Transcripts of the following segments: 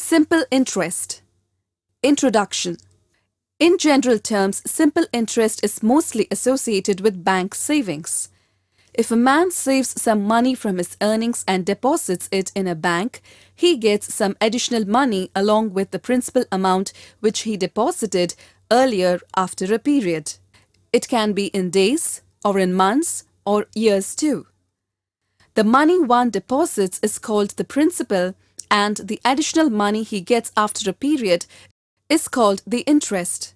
Simple interest. Introduction. In general terms, simple interest is mostly associated with bank savings. If a man saves some money from his earnings and deposits it in a bank, he gets some additional money along with the principal amount which he deposited earlier after a period. It can be in days or in months or years too. The money one deposits is called the principal and the additional money he gets after a period is called the interest.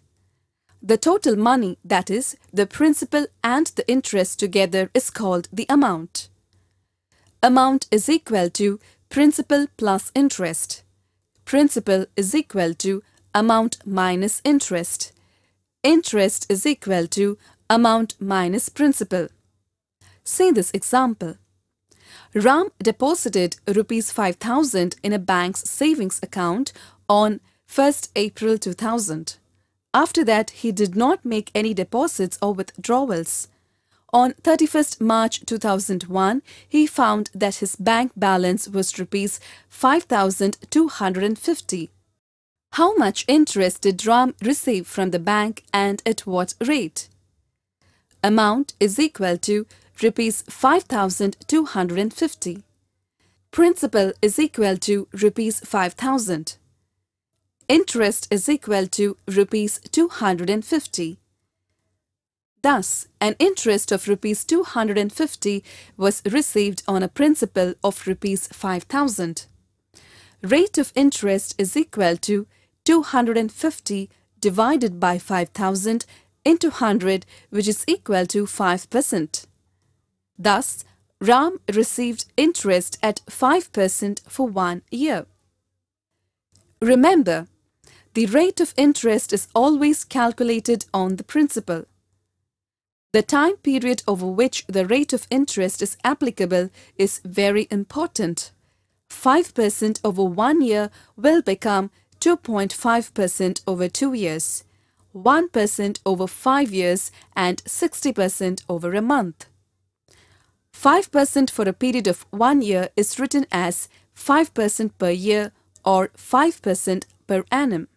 The total money, that is, the principal and the interest together is called the amount. Amount is equal to principal plus interest. Principal is equal to amount minus interest. Interest is equal to amount minus principal. See this example. Ram deposited rupees 5000 in a bank's savings account on 1st April 2000. After that, he did not make any deposits or withdrawals. On 31st March 2001, he found that his bank balance was rupees 5250. How much interest did Ram receive from the bank and at what rate? Amount is equal to rupees 5250. Principal is equal to rupees 5000. Interest is equal to rupees 250. Thus, an interest of rupees 250 was received on a principal of rupees 5000. Rate of interest is equal to 250 divided by 5000 into 100 which is equal to 5%. Thus, Ram received interest at 5% for one year. Remember, the rate of interest is always calculated on the principal. The time period over which the rate of interest is applicable is very important. 5% over one year will become 2.5% over two years, 1% over five years and 60% over a month. 5% for a period of one year is written as 5% per year or 5% per annum.